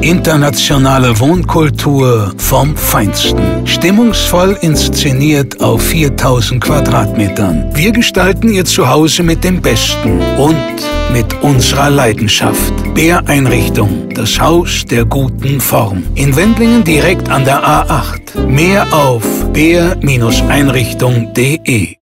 Internationale Wohnkultur vom Feinsten. Stimmungsvoll inszeniert auf 4000 Quadratmetern. Wir gestalten Ihr Zuhause mit dem Besten und mit unserer Leidenschaft. Bär-Einrichtung, das Haus der guten Form. In Wendlingen direkt an der A8. Mehr auf bär-einrichtung.de